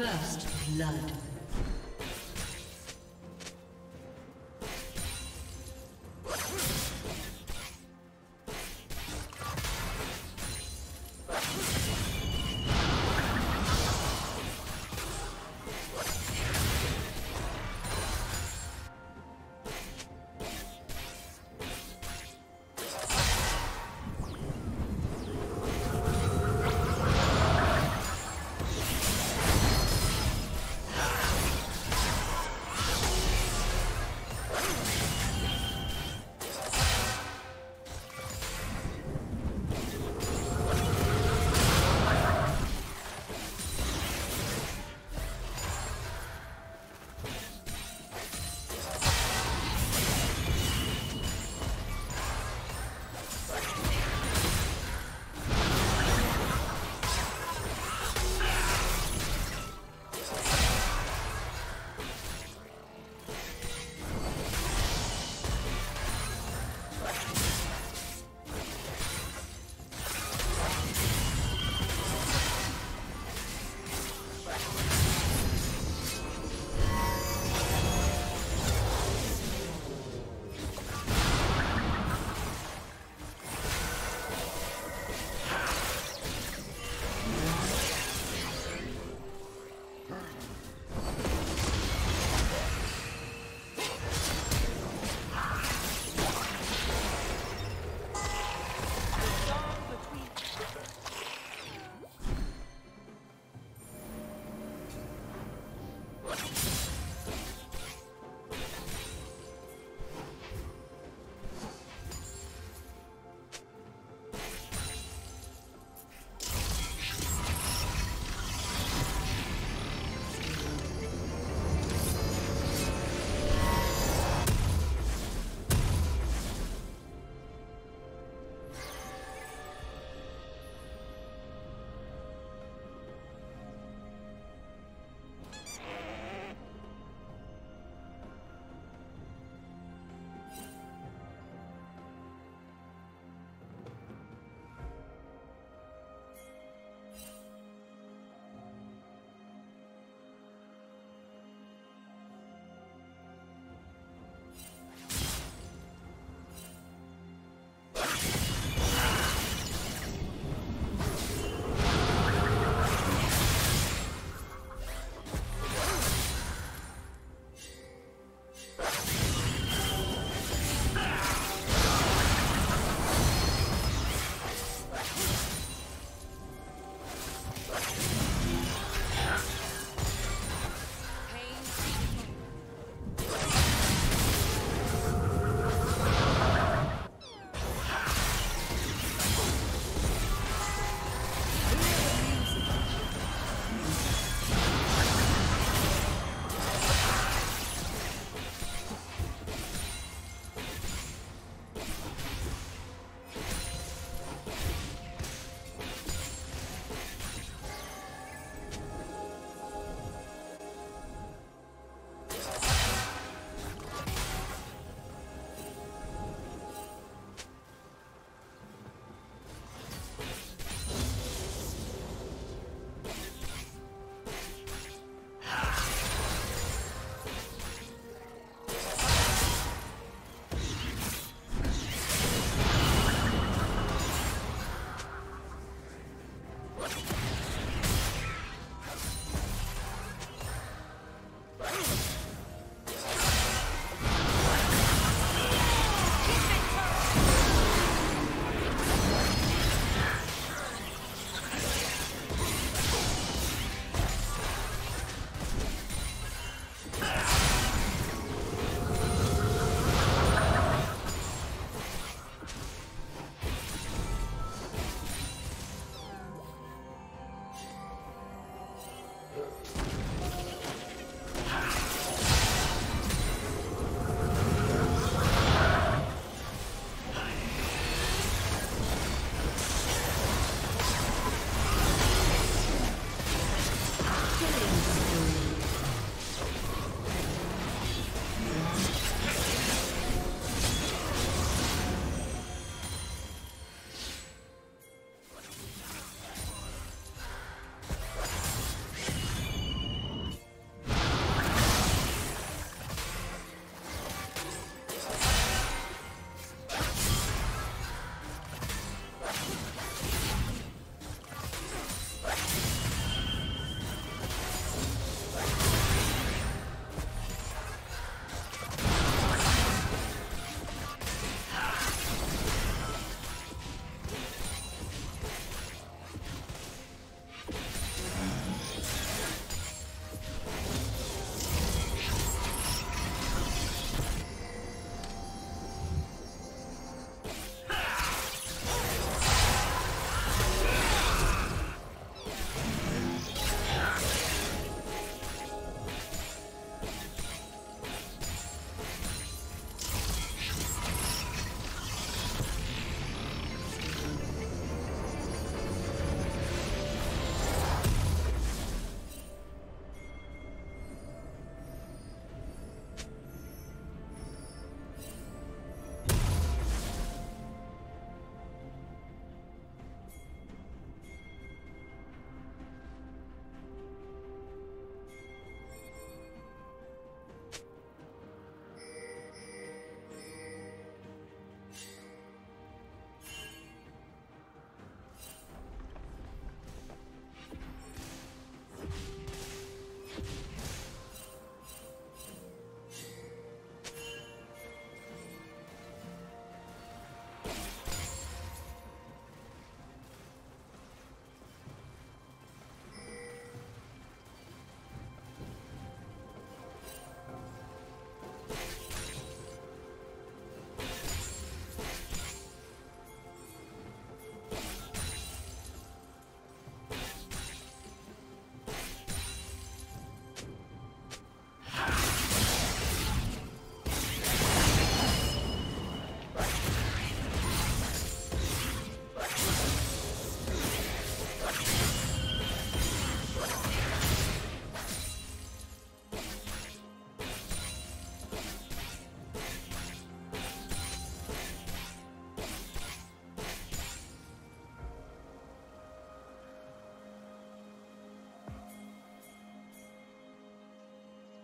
First blood.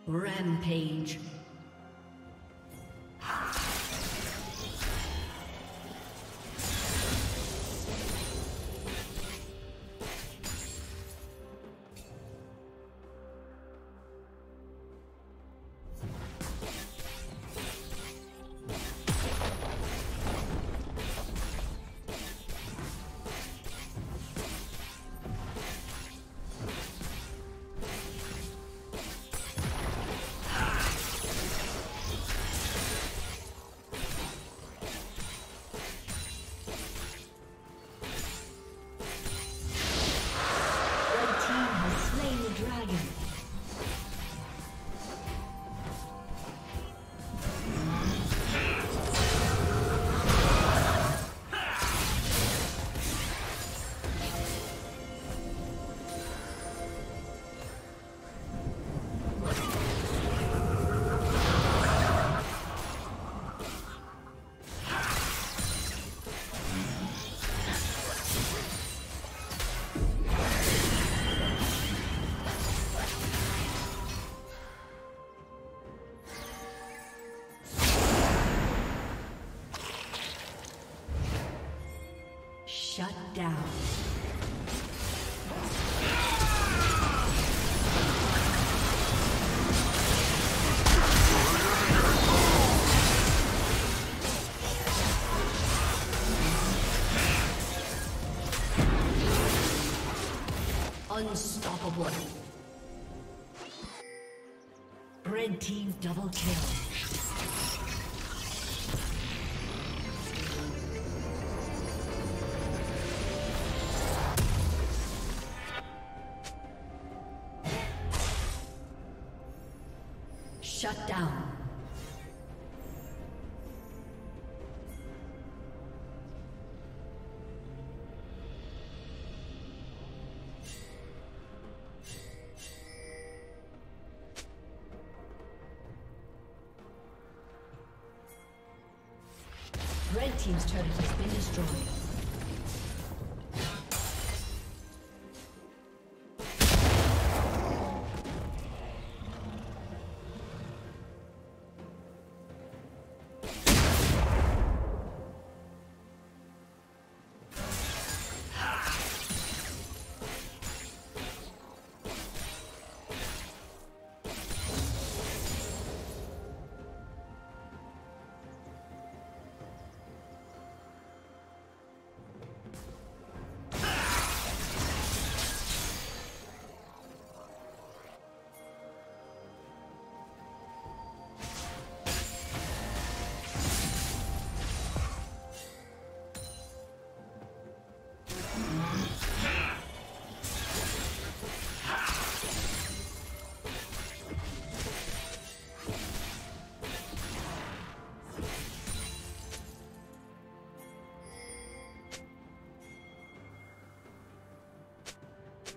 Rampage. Down. Unstoppable. Red team double kill.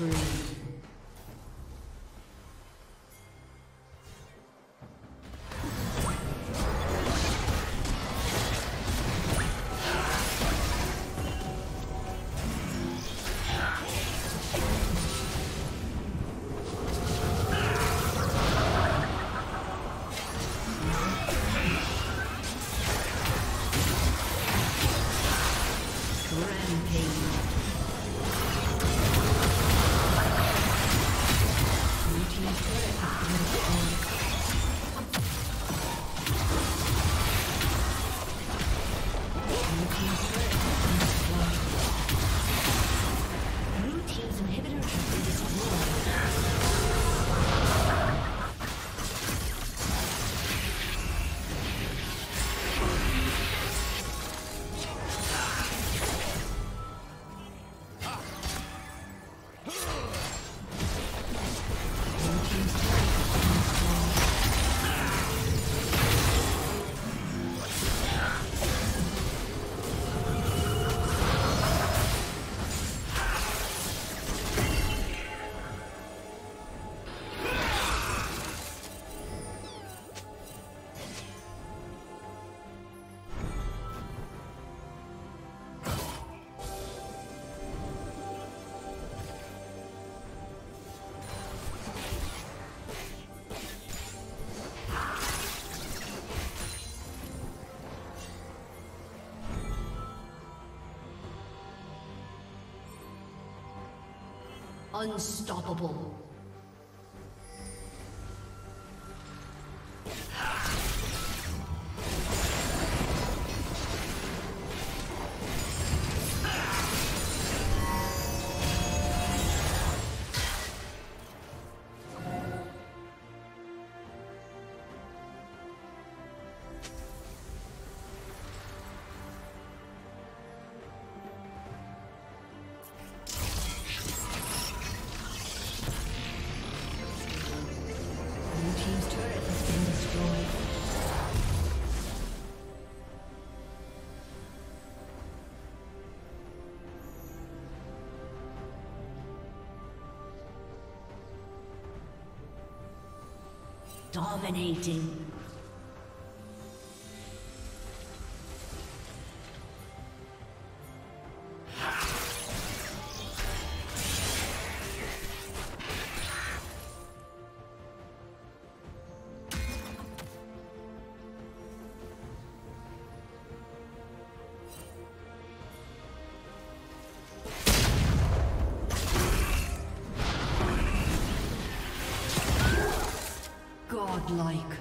Spree. Unstoppable. Dominating. Godlike.